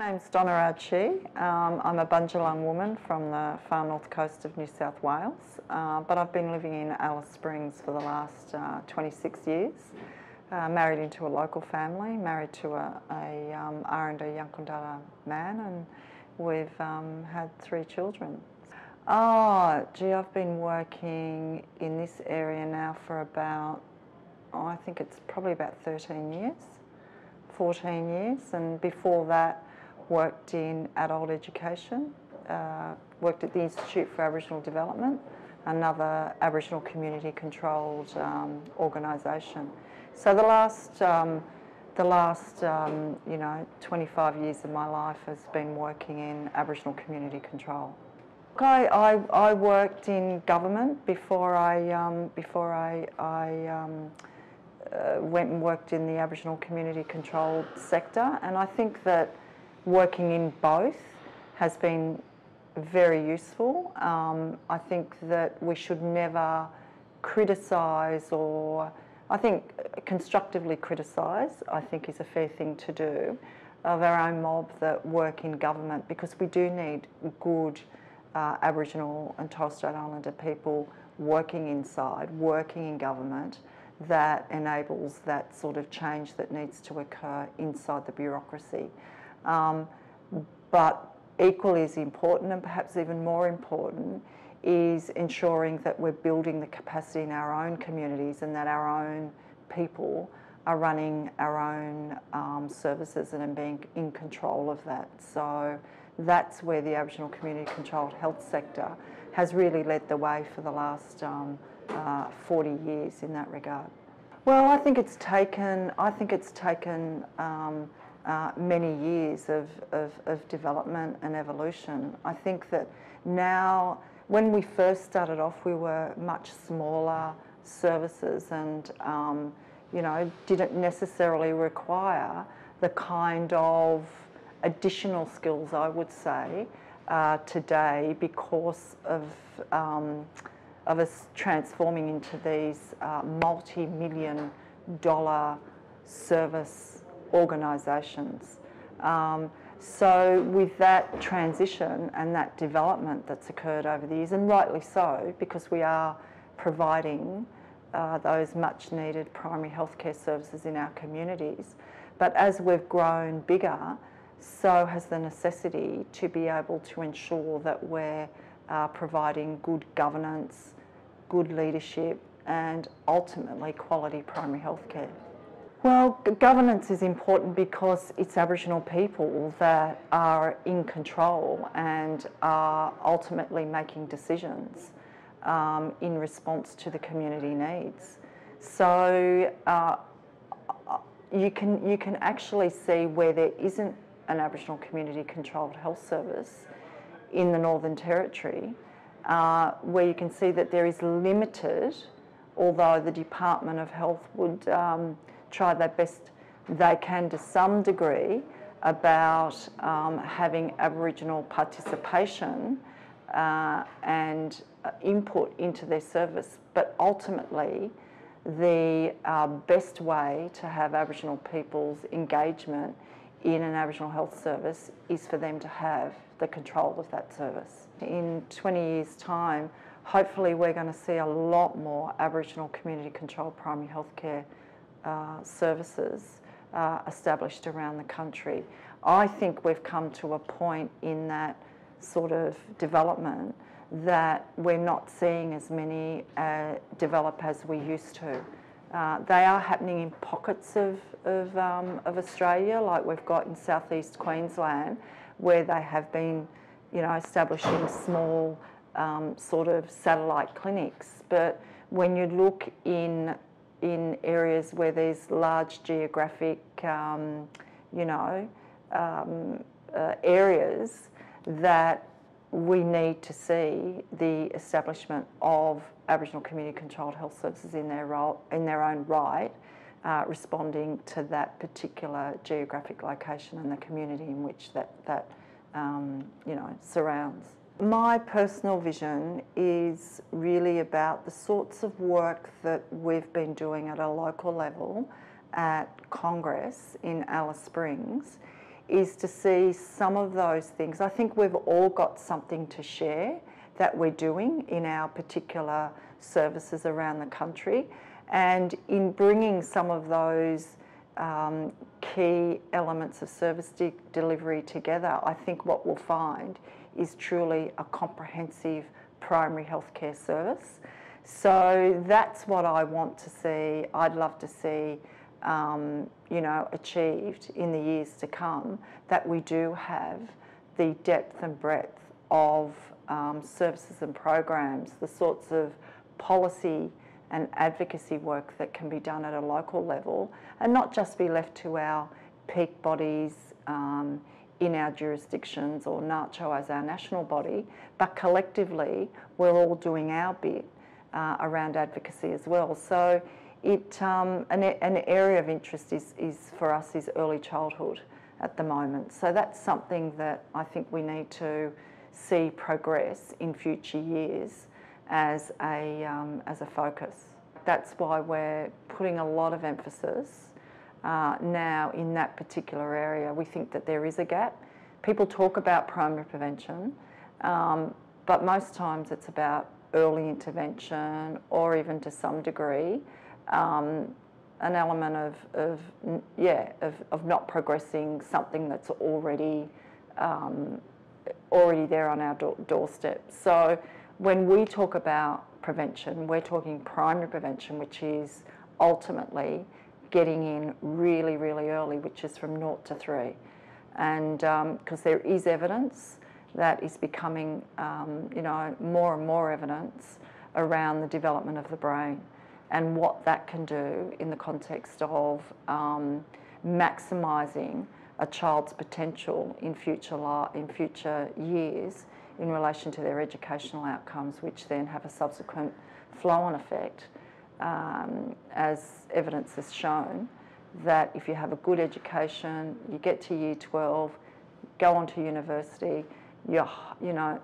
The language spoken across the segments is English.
My name's Donna Archie. Um, I'm a Bundjalung woman from the far north coast of New South Wales, uh, but I've been living in Alice Springs for the last uh, 26 years. Uh, married into a local family, married to a, a um, Aranda Yankunytjatjara man, and we've um, had three children. Oh, gee, I've been working in this area now for about, oh, I think it's probably about 13 years, 14 years, and before that, worked in adult education, uh, worked at the Institute for Aboriginal Development, another Aboriginal community controlled um, organisation. So the last, um, the last um, you know, 25 years of my life has been working in Aboriginal community control. I, I, I worked in government before I, um, before I, I um, uh, went and worked in the Aboriginal community controlled sector and I think that working in both has been very useful. Um, I think that we should never criticise or, I think constructively criticise, I think is a fair thing to do, of our own mob that work in government because we do need good uh, Aboriginal and Torres Strait Islander people working inside, working in government that enables that sort of change that needs to occur inside the bureaucracy. Um, but equally as important, and perhaps even more important, is ensuring that we're building the capacity in our own communities and that our own people are running our own um, services and being in control of that. So that's where the Aboriginal community controlled health sector has really led the way for the last um, uh, 40 years in that regard. Well, I think it's taken. I think it's taken um, uh, many years of, of, of, development and evolution. I think that now, when we first started off, we were much smaller services and, um, you know, didn't necessarily require the kind of additional skills, I would say, uh, today because of, um, of us transforming into these uh, multi-million dollar service organisations. Um, so with that transition and that development that's occurred over the years, and rightly so, because we are providing uh, those much needed primary healthcare services in our communities. But as we've grown bigger, so has the necessity to be able to ensure that we're uh, providing good governance, good leadership, and ultimately quality primary healthcare. Well, governance is important because it's Aboriginal people that are in control and are ultimately making decisions um, in response to the community needs. So uh, you can you can actually see where there isn't an Aboriginal community controlled health service in the Northern Territory, uh, where you can see that there is limited, although the Department of Health would um, try their best they can to some degree about um, having Aboriginal participation uh, and uh, input into their service, but ultimately the uh, best way to have Aboriginal people's engagement in an Aboriginal health service is for them to have the control of that service. In 20 years' time, hopefully we're going to see a lot more Aboriginal community controlled primary health care uh, services uh, established around the country. I think we've come to a point in that sort of development that we're not seeing as many uh, develop as we used to. Uh, they are happening in pockets of, of, um, of Australia, like we've got in southeast Queensland, where they have been, you know, establishing small um, sort of satellite clinics. But when you look in in areas where there's large geographic, um, you know, um, uh, areas that we need to see the establishment of Aboriginal community controlled health services in their role, in their own right, uh, responding to that particular geographic location and the community in which that that um, you know surrounds. My personal vision is really about the sorts of work that we've been doing at a local level at Congress in Alice Springs is to see some of those things. I think we've all got something to share that we're doing in our particular services around the country. And in bringing some of those um, key elements of service de delivery together, I think what we'll find is truly a comprehensive primary healthcare service. So that's what I want to see. I'd love to see, um, you know, achieved in the years to come. That we do have the depth and breadth of um, services and programs, the sorts of policy and advocacy work that can be done at a local level, and not just be left to our peak bodies. Um, in our jurisdictions or NACCHO as our national body, but collectively we're all doing our bit uh, around advocacy as well. So it, um, an, an area of interest is, is for us is early childhood at the moment. So that's something that I think we need to see progress in future years as a, um, as a focus. That's why we're putting a lot of emphasis uh, now in that particular area. We think that there is a gap. People talk about primary prevention, um, but most times it's about early intervention or even to some degree um, an element of, of yeah of, of not progressing something that's already um, already there on our do doorstep. So when we talk about prevention, we're talking primary prevention, which is ultimately getting in really, really early, which is from naught to three. And because um, there is evidence that is becoming, um, you know, more and more evidence around the development of the brain and what that can do in the context of um, maximising a child's potential in future in future years in relation to their educational outcomes, which then have a subsequent flow-on effect, um, as evidence has shown, that if you have a good education, you get to year 12, go on to university, you're, you know,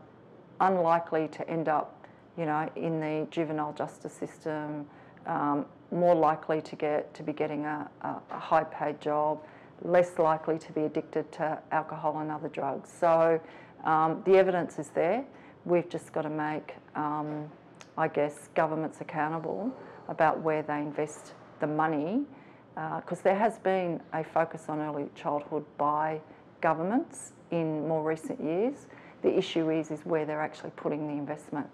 unlikely to end up, you know, in the juvenile justice system, um, more likely to get to be getting a, a, a high-paid job, less likely to be addicted to alcohol and other drugs. So um, the evidence is there. We've just got to make, um, I guess, governments accountable about where they invest the money, because uh, there has been a focus on early childhood by governments in more recent years. The issue is, is where they're actually putting the investment.